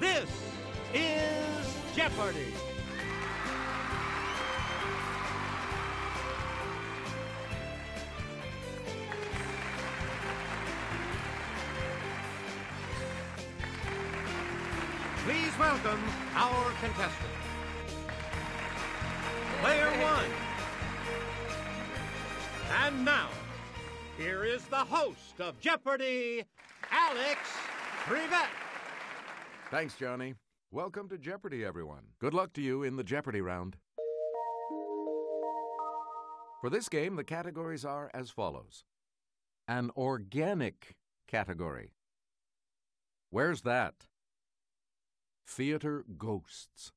This is Jeopardy! Please welcome our contestant. Player one. And now, here is the host of Jeopardy, Alex Trebek. Thanks, Johnny. Welcome to Jeopardy, everyone. Good luck to you in the Jeopardy round. For this game, the categories are as follows An organic category. Where's that? Theater ghosts.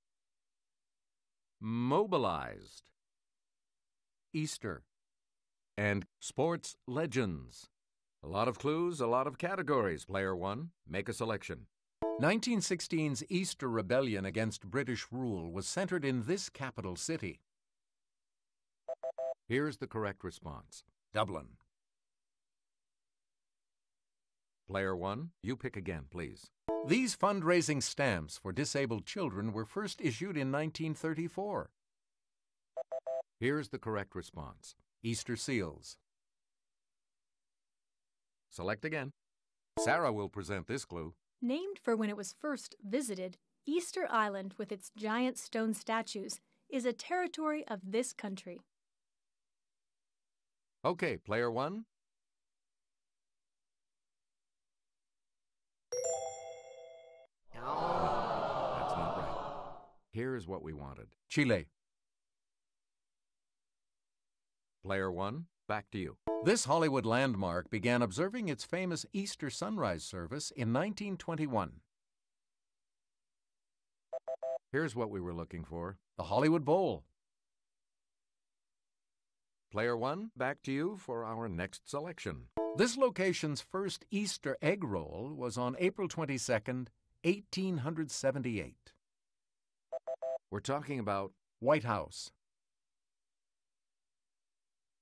Mobilized. Easter. And sports legends. A lot of clues, a lot of categories. Player one, make a selection. 1916's Easter Rebellion against British rule was centered in this capital city. Here's the correct response Dublin. Player one, you pick again, please. These fundraising stamps for disabled children were first issued in 1934. Here's the correct response Easter seals. Select again. Sarah will present this clue. Named for when it was first visited, Easter Island, with its giant stone statues, is a territory of this country. Okay, player one. That's not right. Here's what we wanted Chile. Player one, back to you. This Hollywood landmark began observing its famous Easter sunrise service in 1921. Here's what we were looking for the Hollywood Bowl. Player one, back to you for our next selection. This location's first Easter egg roll was on April 22nd, 1878. We're talking about White House.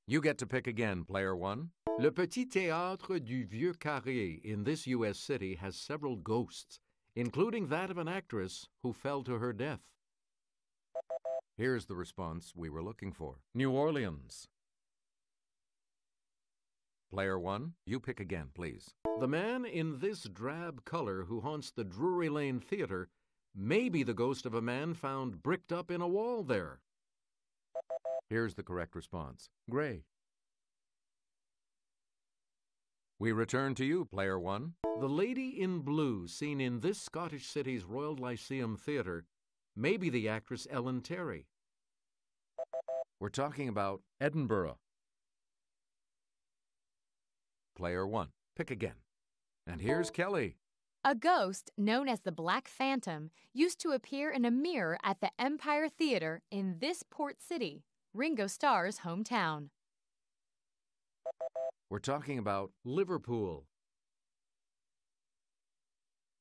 You get to pick again, player one. Le Petit Théâtre du Vieux Carré in this U.S. city has several ghosts, including that of an actress who fell to her death. Here's the response we were looking for New Orleans. Player one, you pick again, please. The man in this drab color who haunts the Drury Lane Theater may be the ghost of a man found bricked up in a wall there. Here's the correct response Gray. We return to you, player one. The lady in blue seen in this Scottish city's Royal Lyceum Theatre may be the actress Ellen Terry. We're talking about Edinburgh. Player one, pick again. And here's Kelly. A ghost known as the Black Phantom used to appear in a mirror at the Empire Theater in this port city, Ringo Starr's hometown. We're talking about Liverpool.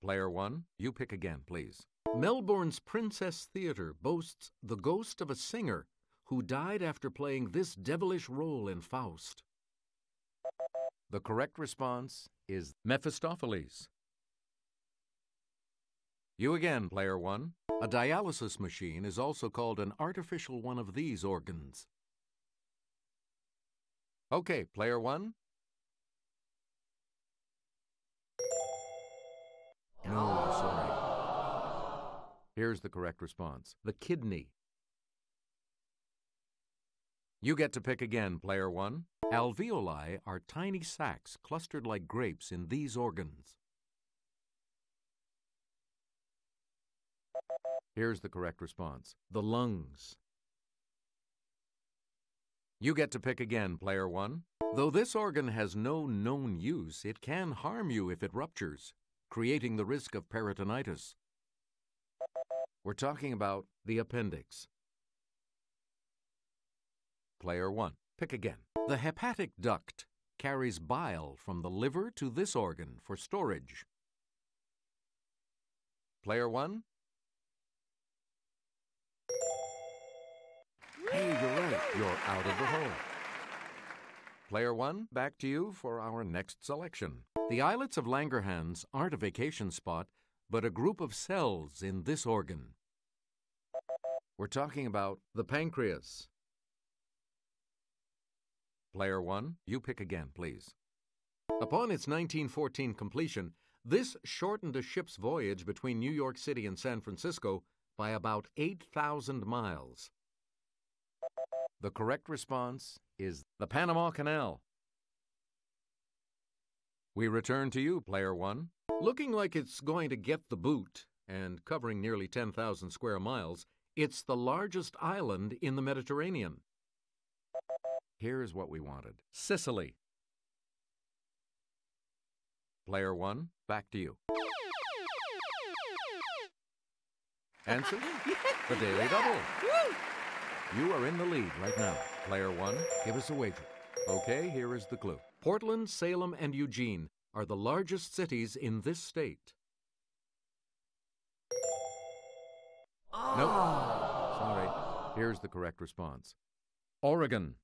Player one, you pick again, please. Melbourne's Princess Theatre boasts the ghost of a singer who died after playing this devilish role in Faust. The correct response is Mephistopheles. You again, player one. A dialysis machine is also called an artificial one of these organs. Okay, player one. No, sorry. Here's the correct response the kidney. You get to pick again, player one. Alveoli are tiny sacs clustered like grapes in these organs. Here's the correct response the lungs. You get to pick again, player one. Though this organ has no known use, it can harm you if it ruptures, creating the risk of peritonitis. We're talking about the appendix. Player one, pick again. The hepatic duct carries bile from the liver to this organ for storage. Player one, Hey, you're right. You're out of the hole. Player one, back to you for our next selection. The islets of Langerhans aren't a vacation spot, but a group of cells in this organ. We're talking about the pancreas. Player 1, you pick again, please. Upon its 1914 completion, this shortened a ship's voyage between New York City and San Francisco by about 8,000 miles. The correct response is the Panama Canal. We return to you, Player 1. Looking like it's going to get the boot and covering nearly 10,000 square miles, it's the largest island in the Mediterranean. Here's what we wanted Sicily. Player 1, back to you. Answer? The Daily Double. You are in the lead right now. Player 1, give us a wager. Okay, here is the clue. Portland, Salem, and Eugene are the largest cities in this state. Nope. Sorry. Here's the correct response Oregon.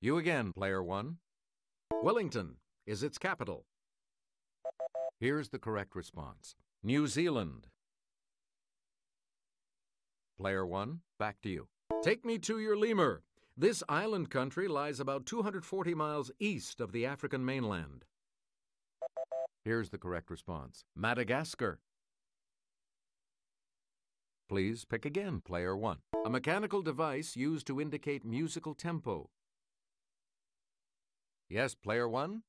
You again, player one. Wellington is its capital. Here's the correct response New Zealand. Player one, back to you. Take me to your lemur. This island country lies about 240 miles east of the African mainland. Here's the correct response Madagascar. Please pick again, player one. A mechanical device used to indicate musical tempo. Yes, player one?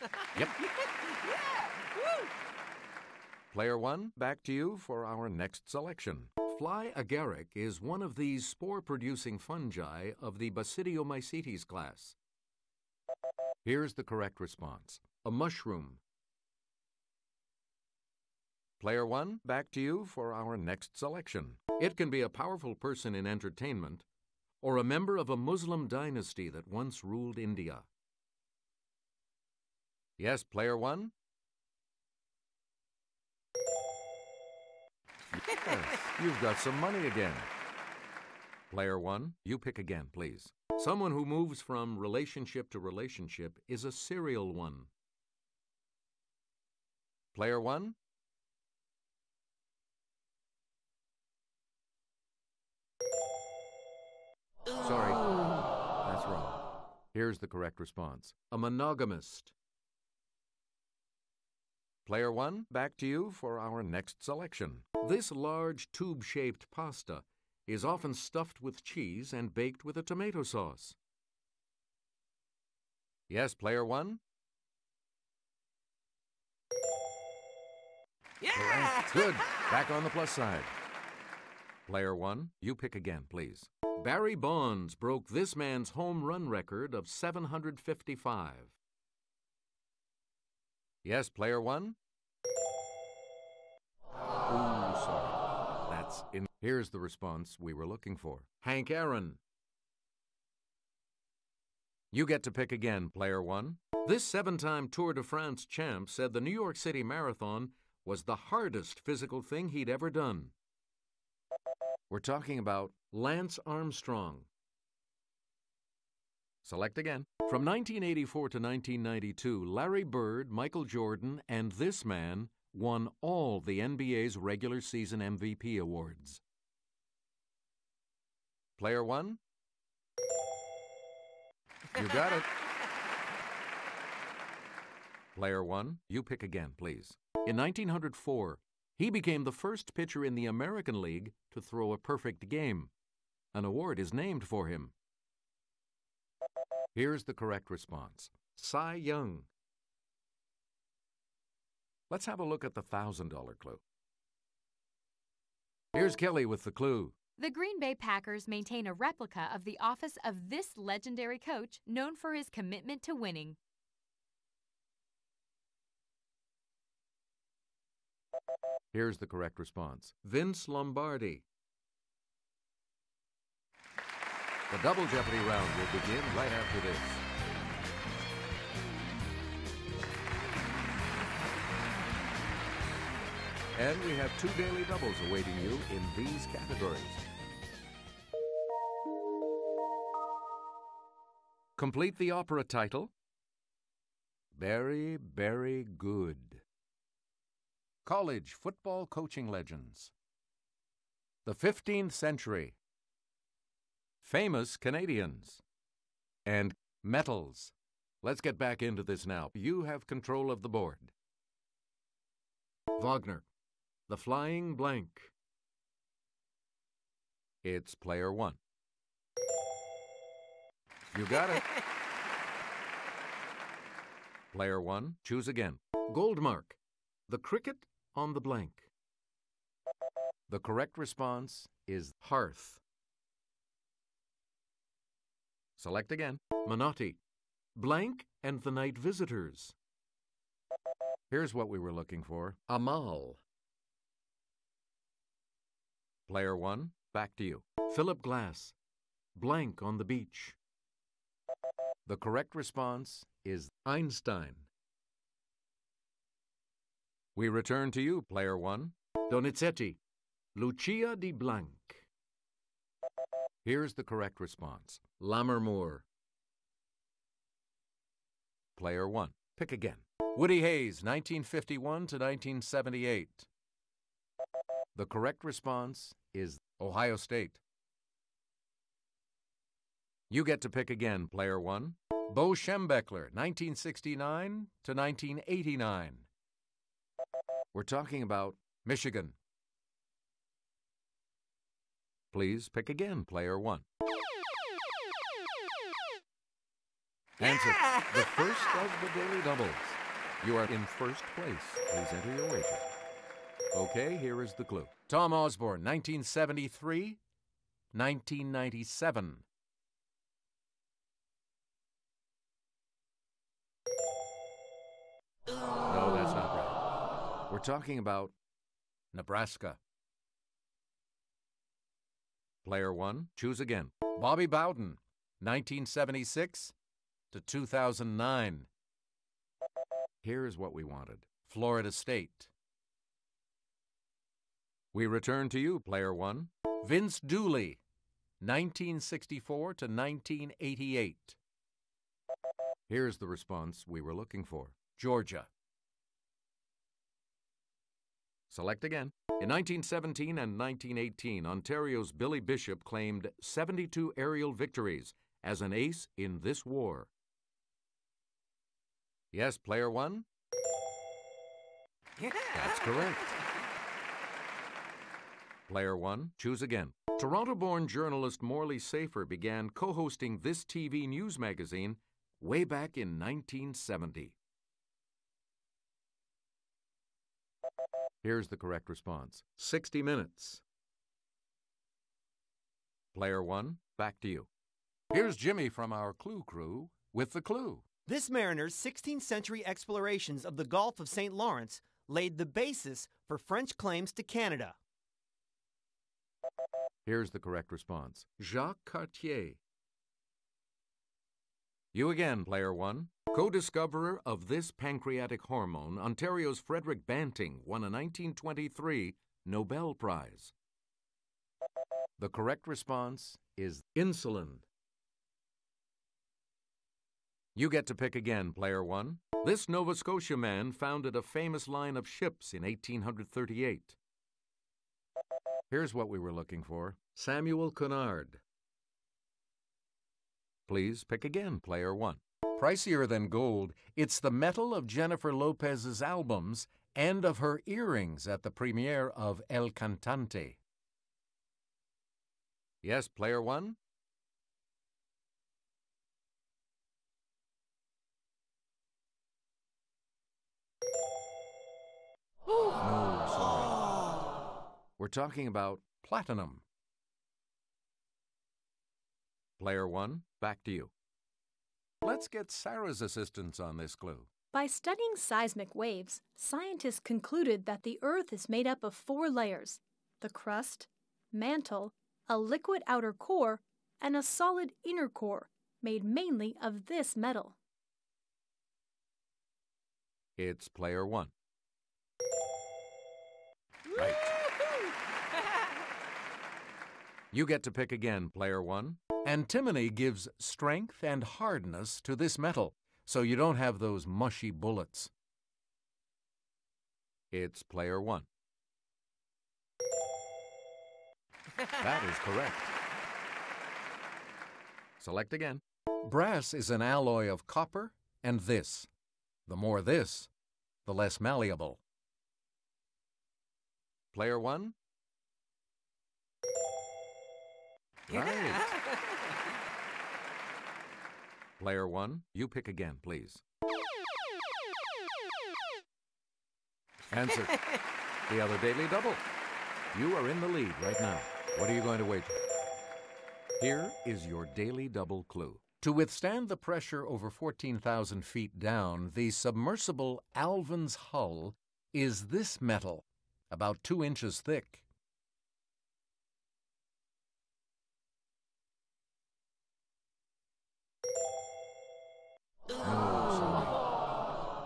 Yep. Player one, back to you for our next selection. Fly agaric is one of these spore producing fungi of the Basidiomycetes class. Here's the correct response a mushroom. Player one, back to you for our next selection. It can be a powerful person in entertainment or a member of a Muslim dynasty that once ruled India. Yes, player one? Yes, you've got some money again. Player one, you pick again, please. Someone who moves from relationship to relationship is a serial one. Player one? Sorry, that's wrong. Here's the correct response a monogamist. Player one, back to you for our next selection. This large tube shaped pasta is often stuffed with cheese and baked with a tomato sauce. Yes, player one? Yeah! Correct. Good. Back on the plus side. Player one, you pick again, please. Barry Bonds broke this man's home run record of 755. Yes, player one? Ooh, sorry. That's in. Here's the response we were looking for Hank Aaron. You get to pick again, player one. This seven time Tour de France champ said the New York City Marathon was the hardest physical thing he'd ever done. We're talking about Lance Armstrong. Select again. From 1984 to 1992, Larry Bird, Michael Jordan, and this man won all the NBA's regular season MVP awards. Player one? You got it. Player one, you pick again, please. In 1904, he became the first pitcher in the American League to throw a perfect game. An award is named for him. Here's the correct response Cy Young. Let's have a look at the $1,000 clue. Here's Kelly with the clue. The Green Bay Packers maintain a replica of the office of this legendary coach known for his commitment to winning. Here's the correct response Vince Lombardi. The Double Jeopardy round will begin right after this. And we have two daily doubles awaiting you in these categories. Complete the opera title. Very, very good. College football coaching legends. The 15th century. Famous Canadians. And metals. Let's get back into this now. You have control of the board. Wagner. The Flying Blank. It's player one. You got it. player one, choose again. Goldmark. The cricket on the blank. The correct response is hearth. Select again. Menotti. Blank and the night visitors. Here's what we were looking for. Amahl. Player one, back to you. Philip Glass. Blank on the beach. The correct response is Einstein. We return to you, player one. Donizetti. Lucia di Blanc. Here's the correct response. Lammermoor. Player one. Pick again. Woody Hayes, 1951 to 1978. The correct response is Ohio State. You get to pick again, player one. Bo Schembechler, 1969 to 1989. We're talking about Michigan. Please pick again, player one. Answer. The first of the daily doubles. You are in first place. Please enter your wager. Okay, here is the clue. Tom Osborne, 1973, 1997. No, that's not right. We're talking about Nebraska. Player one, choose again. Bobby Bowden, 1976 to 2009. Here's what we wanted Florida State. We return to you, player one. Vince Dooley, 1964 to 1988. Here's the response we were looking for Georgia. Select again. In 1917 and 1918, Ontario's Billy Bishop claimed 72 aerial victories as an ace in this war. Yes, player one? That's correct. Player one, choose again. Toronto born journalist Morley Safer began co hosting this TV news magazine way back in 1970. Here's the correct response 60 minutes. Player one, back to you. Here's Jimmy from our Clue Crew with the clue. This mariner's 16th century explorations of the Gulf of St. Lawrence laid the basis for French claims to Canada. Here's the correct response Jacques Cartier. You again, player one. Co discoverer of this pancreatic hormone, Ontario's Frederick Banting won a 1923 Nobel Prize. The correct response is insulin. You get to pick again, player one. This Nova Scotia man founded a famous line of ships in 1838. Here's what we were looking for Samuel Cunard. Please pick again, player one. Pricier than gold, it's the metal of Jennifer Lopez's albums and of her earrings at the premiere of El Cantante. Yes, player one? No, sorry. We're talking about platinum. Player one, back to you. Let's get Sarah's assistance on this clue. By studying seismic waves, scientists concluded that the Earth is made up of four layers the crust, mantle, a liquid outer core, and a solid inner core made mainly of this metal. It's player one. Right. You get to pick again, player one. Antimony gives strength and hardness to this metal. so you don't have those mushy bullets. It's player one. that is correct. Select again. Brass is an alloy of copper and this. The more this, the less malleable. Player one? Right. Player one, you pick again, please. Answer. the other daily double. You are in the lead right now. What are you going to wager? Here is your daily double clue. To withstand the pressure over 14,000 feet down, the submersible Alvin's hull is this metal, about two inches thick.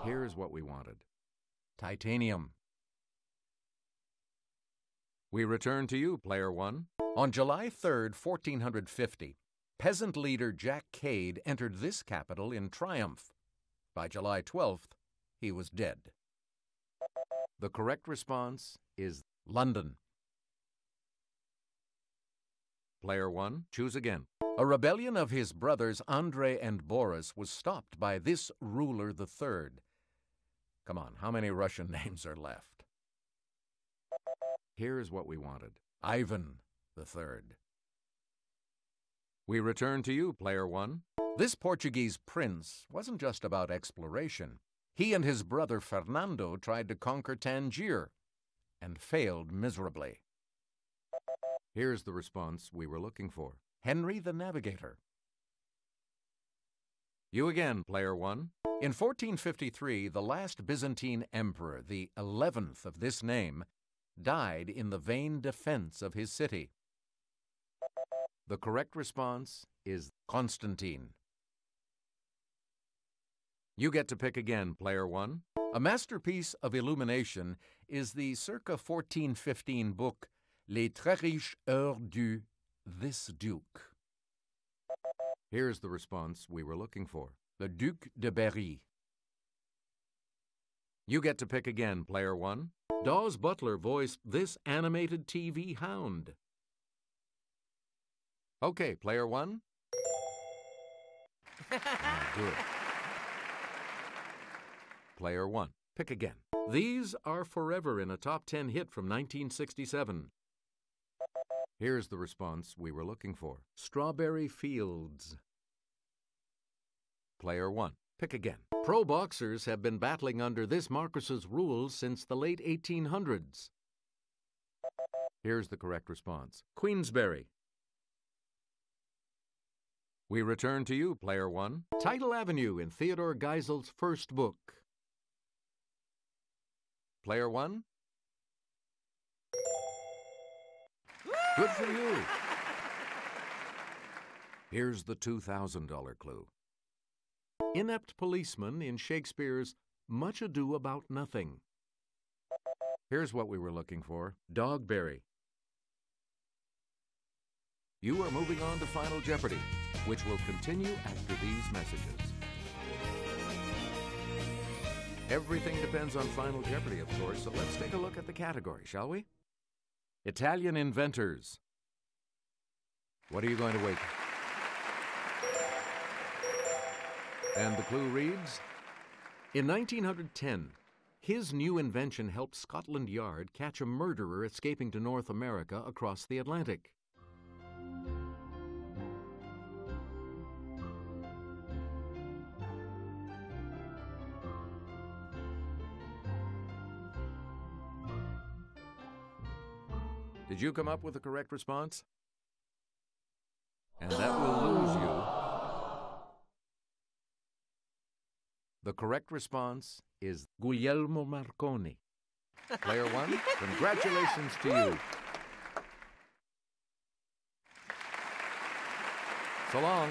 Here's what we wanted titanium. We return to you, player one. On July 3rd, 1450, peasant leader Jack Cade entered this capital in triumph. By July 12th, he was dead. The correct response is London. Player 1, choose again. A rebellion of his brothers Andre and Boris was stopped by this ruler the third. Come on, how many Russian names are left? Here's what we wanted Ivan the third. We return to you, player one. This Portuguese prince wasn't just about exploration. He and his brother Fernando tried to conquer Tangier and failed miserably. Here's the response we were looking for Henry the Navigator. You again, player one. In 1453, the last Byzantine emperor, the 11th of this name, died in the vain defense of his city. The correct response is Constantine. You get to pick again, player one. A masterpiece of illumination is the circa 1415 book Les Très Riches Heures du This Duke. Here's the response we were looking for the Duc de Berry. You get to pick again, player one. Daws Butler voiced this animated TV hound. Okay, player one. Ah, good. Player one. Pick again. These are forever in a top 10 hit from 1967. Here's the response we were looking for Strawberry Fields. Player 1. Pick again. Pro boxers have been battling under this Marquess's rules since the late 1800s. Here's the correct response Queensberry. We return to you, Player 1. Title Avenue in Theodore Geisel's first book. Player 1. Good for you. Here's the $2,000 clue. Inept policeman in Shakespeare's Much Ado About Nothing. Here's what we were looking for Dogberry. You are moving on to Final Jeopardy, which will continue after these messages. Everything depends on Final Jeopardy, of course, so let's take a look at the category, shall we? Italian inventors. What are you going to wait? And the clue reads In 1910, his new invention helped Scotland Yard catch a murderer escaping to North America across the Atlantic. Did you come up with the correct response? And that will lose you. The correct response is Guglielmo Marconi. Player one, congratulations to you. So long.